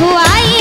हुआई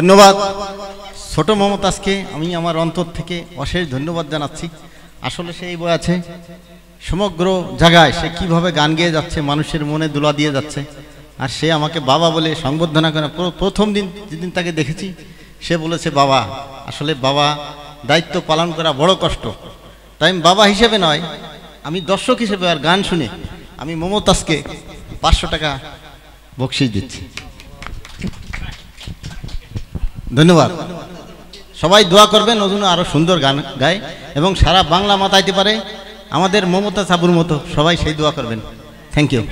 ধন্যবাদ। ছোট মমতাজকে আমি আমার অন্তর থেকে অশেষ ধন্যবাদ জানাচ্ছি। আসলে সেই বই আছে সমগ্র জায়গায় সে কীভাবে গান গেয়ে যাচ্ছে, মানুষের মনে দোলা দিয়ে যাচ্ছে। আর সে আমাকে বাবা বলে সংবর্ধনা করে প্রথম দিন যেদিন তাকে দেখেছি, সে বলেছে, বাবা, আসলে বাবা দায়িত্ব পালন করা বড় কষ্ট। তাই আমি বাবা হিসেবে নয়, আমি দর্শক হিসেবে আর গান শুনে আমি মমতাজকে পাঁচশো টাকা বকশিস দিচ্ছি। ধন্যবাদ। সবাই দোয়া করবেন নতুন আরও সুন্দর গান গায় এবং সারা বাংলা মাতাইতে পারে। আমাদের মমতা সাবুর মতো সবাই সেই দোয়া করবেন। Thank you